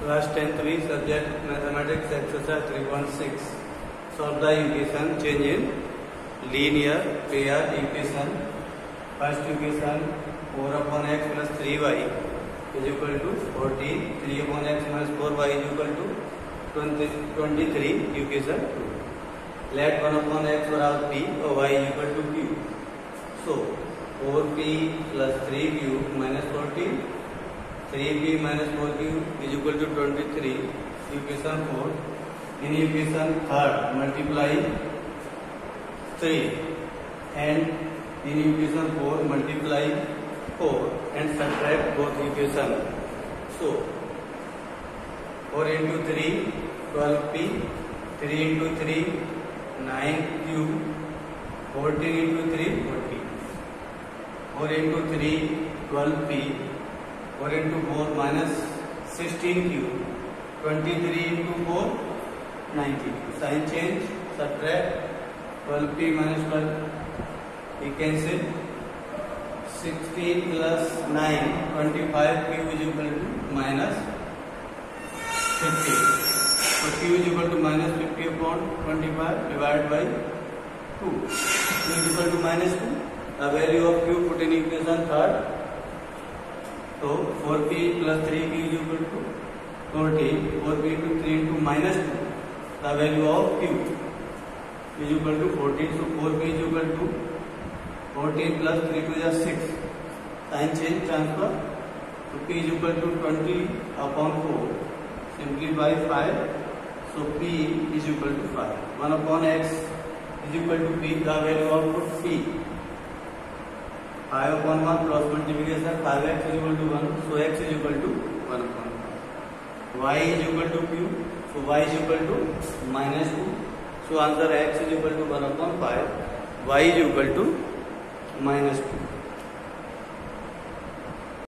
Class 10-3, subject Mathematics, exercise 316. Solve the equation, change in linear pair equation. First equation, 4 upon x plus 3y is equal to 40. 3 upon x minus 4y is equal to 23, equation 2. Let 1 upon x or out p or y is equal to q. So, 4p plus 3q minus 40 3b minus 4q is equal to 23. Equation 4. In equation 3, multiply 3, and in equation 4, multiply 4 and subtract both equations. So 4 into 3, 12p. 3 into 3, 9q. 14 into 3, 40. 4 into 3, 12p. Four into four minus sixteen q twenty three into four q sign change सत्रह twelve p minus twelve ये cancel sixteen plus nine twenty five q is equal to minus fifty तो q is equal to minus fifty upon twenty five divide by two q is equal to minus two the value of q put in equation third तो four p plus three p is equal to fourteen four p into three into minus two the value of q is equal to fourteen so four p is equal to fourteen plus three two या six sign change transfer तो p is equal to twenty upon four simplify five so p is equal to five 1 upon x is equal to p the value of p 5 upon 1 cross multiplication 5 x is equal to 1, so x is equal to 1 upon 1. Y is equal to q, so y is equal to minus 2, so answer x is equal to 1 upon 5, y is equal to minus 2.